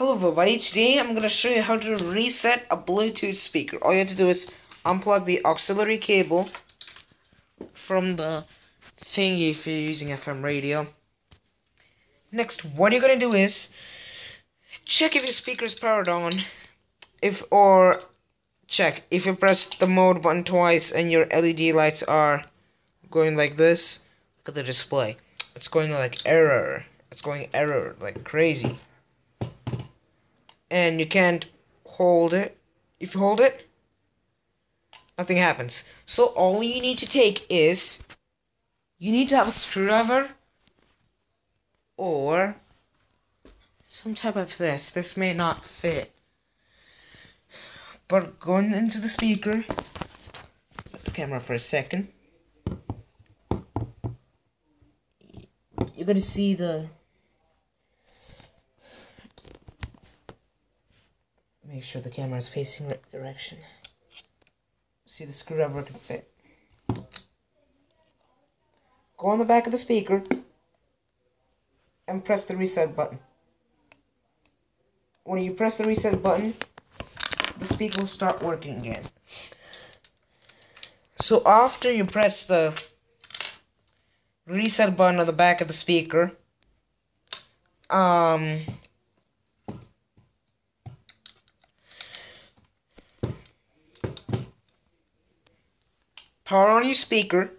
Hello everybody, today I'm going to show you how to reset a Bluetooth speaker. All you have to do is unplug the auxiliary cable from the thingy if you're using FM radio. Next, what you're going to do is check if your speaker is powered on, if or check if you press the mode button twice and your LED lights are going like this. Look at the display. It's going like error. It's going error like crazy and you can't hold it. If you hold it, nothing happens. So all you need to take is you need to have a screwdriver or some type of this. This may not fit. But going into the speaker, let the camera for a second. You're gonna see the Make sure the camera is facing right direction. See the screwdriver can fit. Go on the back of the speaker and press the reset button. When you press the reset button, the speaker will start working again. So after you press the reset button on the back of the speaker, um, power on your speaker,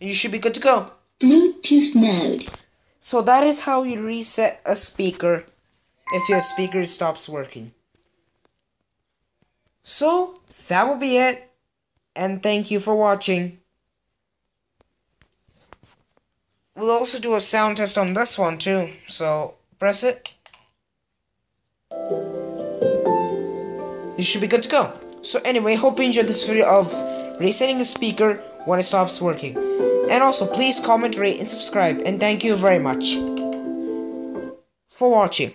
you should be good to go. Bluetooth mode. So that is how you reset a speaker if your speaker stops working. So, that will be it. And thank you for watching. We'll also do a sound test on this one too. So, press it. You should be good to go. So anyway, hope you enjoyed this video of resetting a speaker when it stops working. And also, please comment, rate, and subscribe. And thank you very much for watching.